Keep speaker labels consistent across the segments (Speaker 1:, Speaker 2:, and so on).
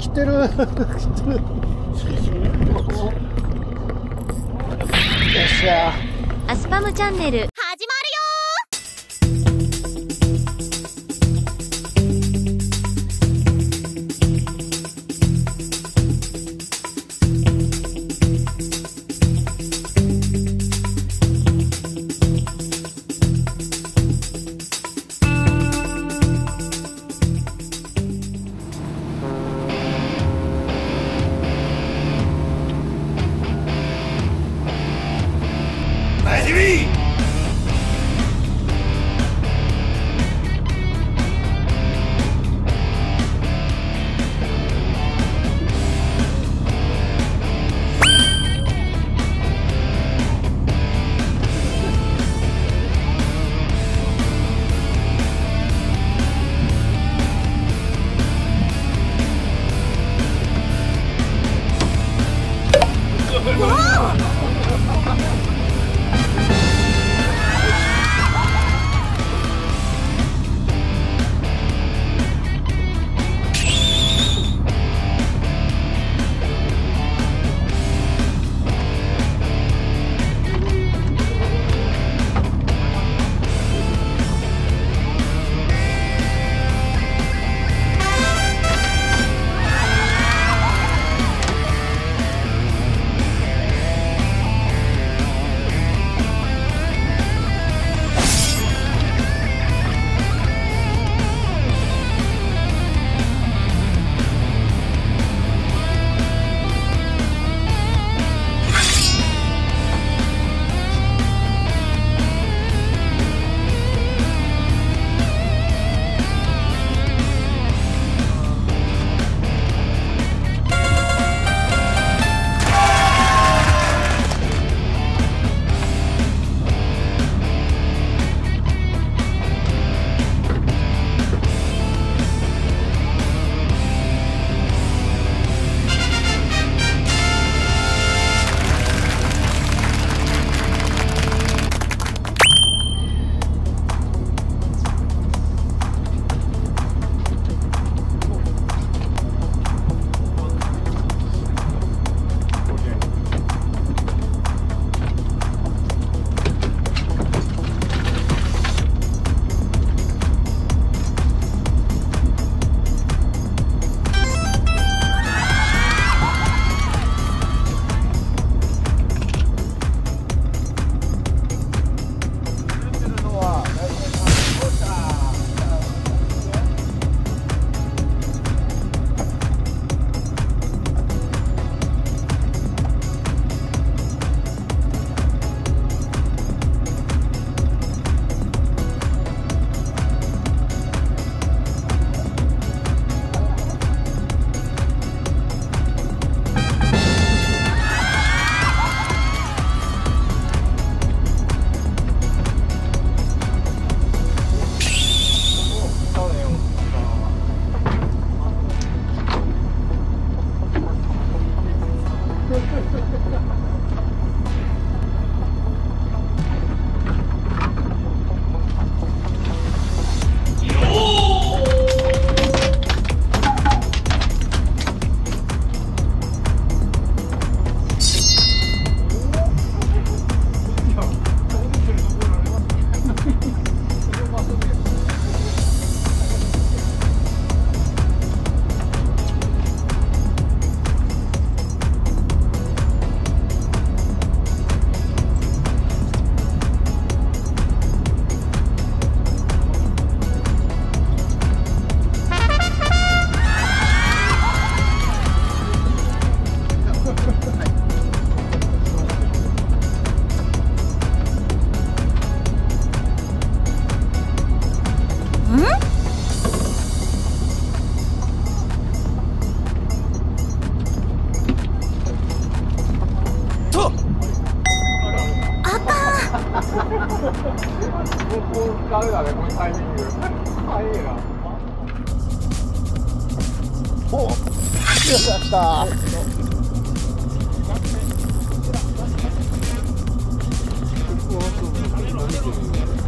Speaker 1: 来てる。来てる。よっしゃ。
Speaker 2: アスパムチャンネル
Speaker 1: っしゃ来た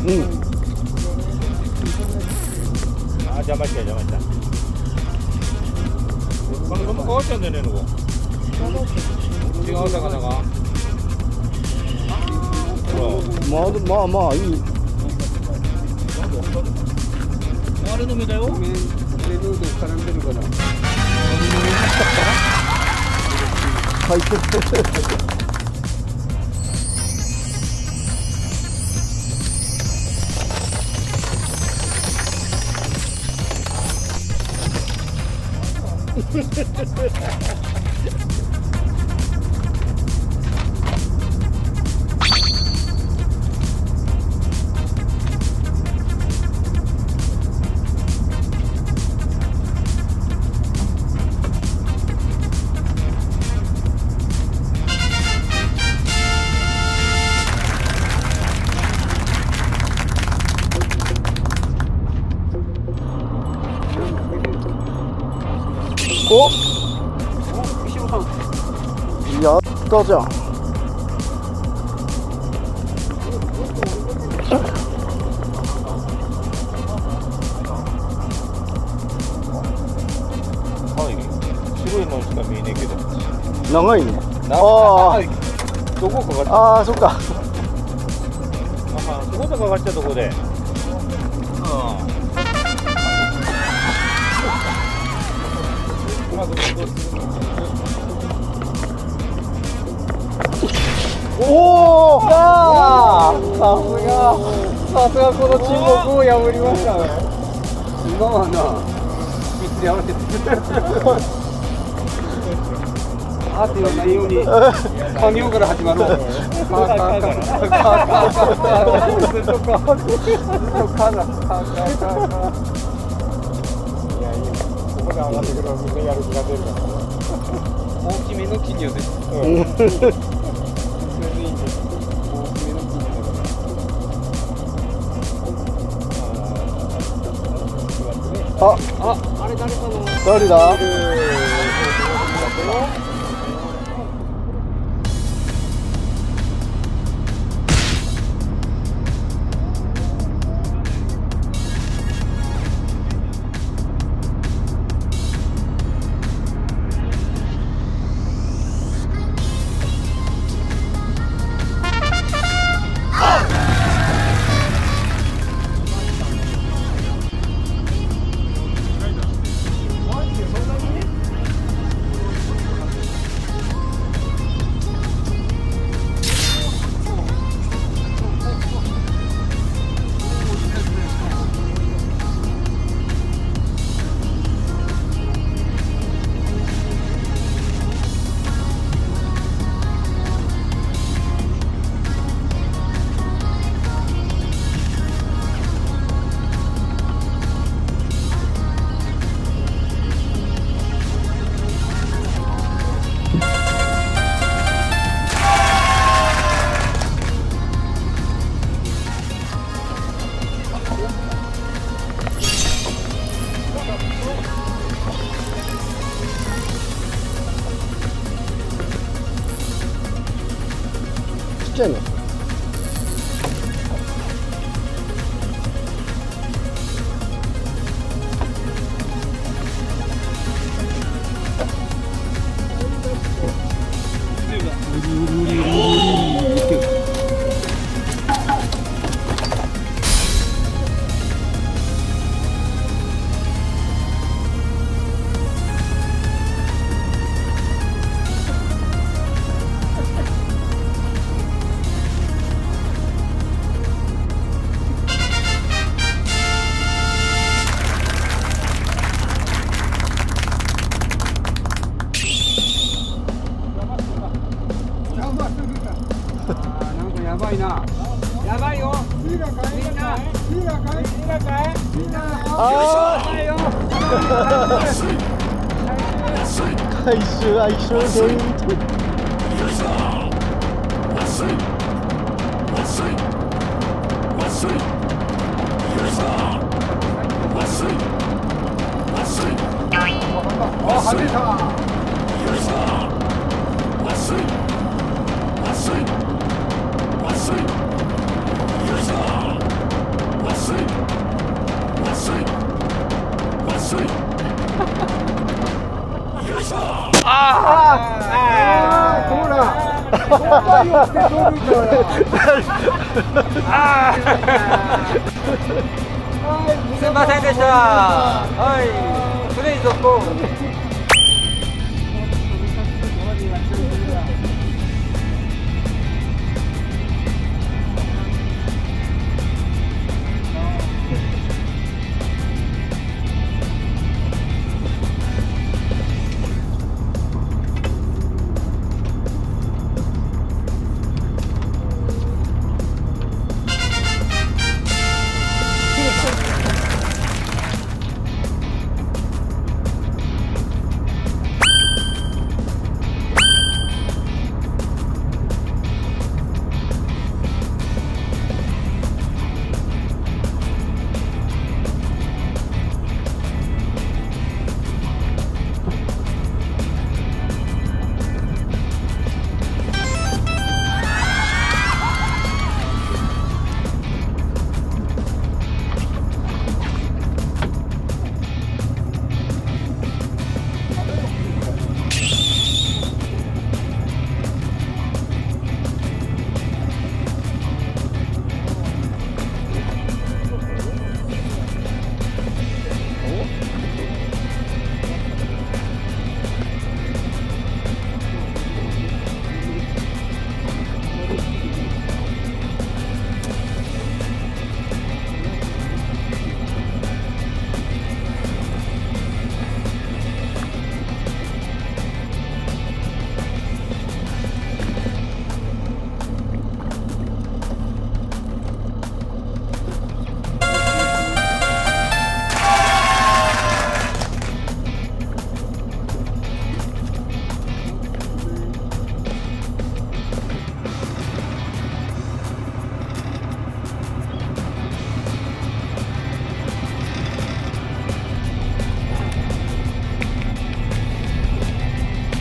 Speaker 1: うん
Speaker 3: 邪魔した邪魔したこのまま変わっちゃうんだよねのこ違う魚がほ
Speaker 1: まあまあまあいい。
Speaker 3: らあれの目だよ。
Speaker 4: 麺麺ヌードル絡んでるから
Speaker 1: 入ってるおやったじゃん
Speaker 3: はい白いのしか見えねえけど
Speaker 1: 長いあー
Speaker 3: どこかかっ
Speaker 1: ああそっか
Speaker 3: あそこでかかっちゃうとこでうん
Speaker 1: おおさすがさすがこの沈黙を破りました。ね
Speaker 4: 今はな密に合わせてあって言わないように家業から始まろうカーカーカーカーカーカーカーずっとカーずっとカーだカーカーカーカーいやいいよここで上がってくるとみんなやる気が出るから大きめの企業ですうんから
Speaker 1: あ
Speaker 4: あ、あれ誰かの
Speaker 1: あ
Speaker 4: やばいよ。
Speaker 1: あ回収回収どういう
Speaker 4: あ、外れた。ほらすいませんでしたはいプレイ続行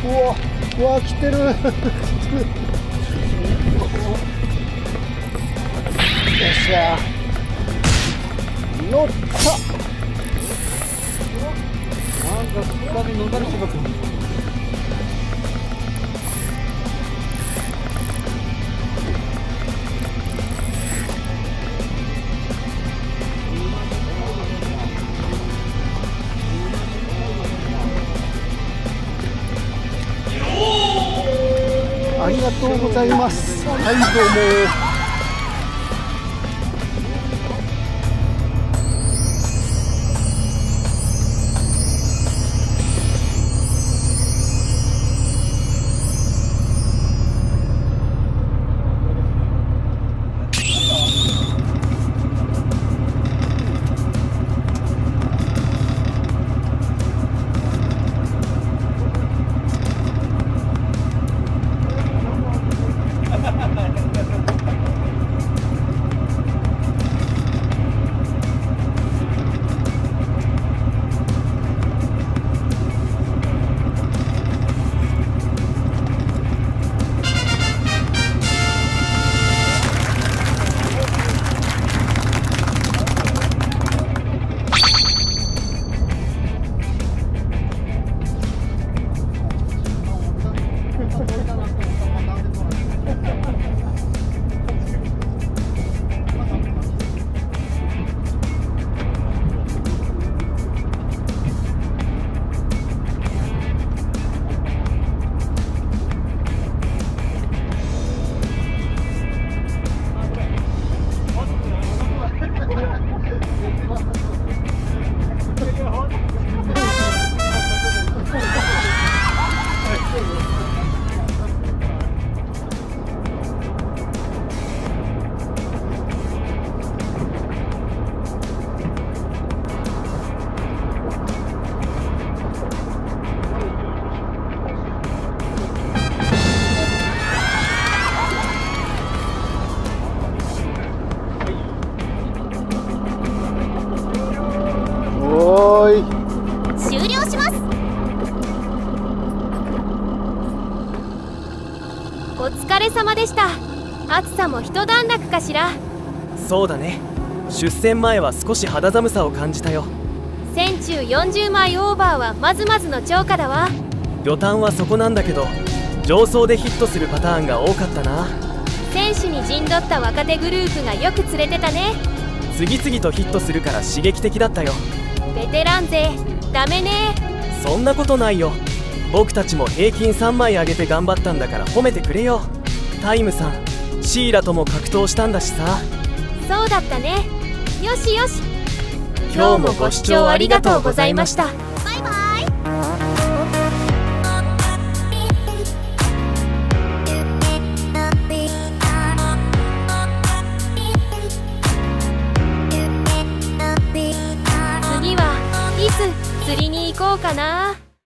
Speaker 1: うわうわ来てる。よっしゃ。乗った。
Speaker 4: なんか下で飲んだりしま
Speaker 1: ありがとうございます。はいどうも。
Speaker 5: 疲れ様でした。暑さも一段落かしら。
Speaker 6: そうだね。出船前は少し肌寒さを感じたよ。
Speaker 5: 船中40枚オーバーはまずまずの超過だわ。
Speaker 6: 旅端はそこなんだけど上層でヒットするパターンが多かったな。
Speaker 5: 選手に陣取った若手グループがよく連れてたね。
Speaker 6: 次々とヒットするから刺激的だったよ。
Speaker 5: ベテラン勢ダメね。
Speaker 6: そんなことないよ僕たちも平均3枚上げて頑張ったんだから褒めてくれよ。タイムさんシーラとも格闘したんだしさ。
Speaker 5: そうだったね。よしよし。
Speaker 6: 今日もご視聴ありがとうございました